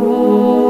Oh.